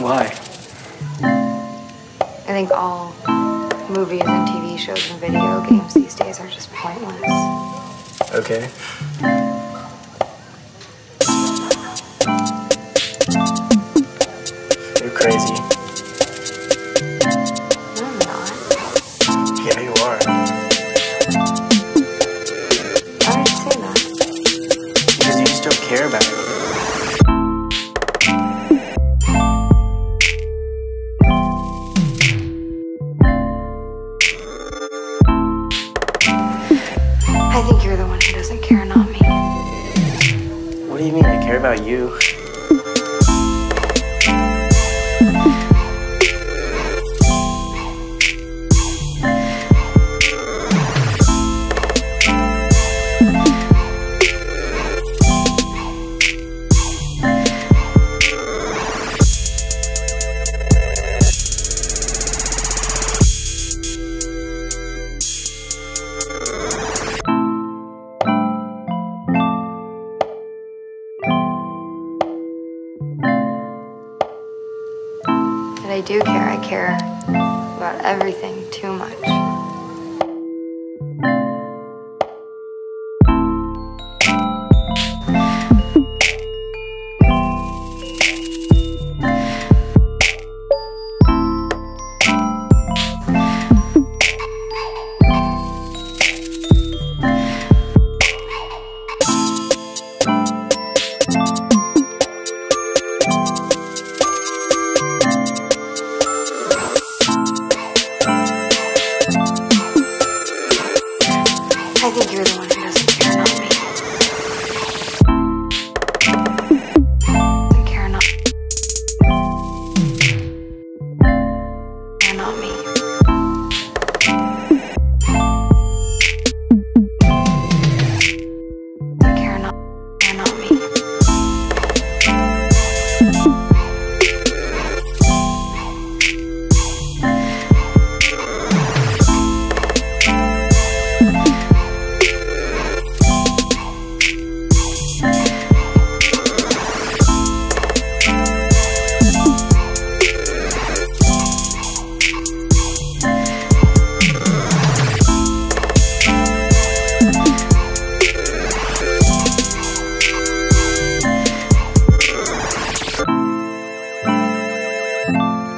Why? I think all movies and TV shows and video games these days are just pointless. Okay. You're crazy. I think you're the one who doesn't care, not me. What do you mean? I care about you. But I do care. I care about everything too much. I think you're the one 嗯。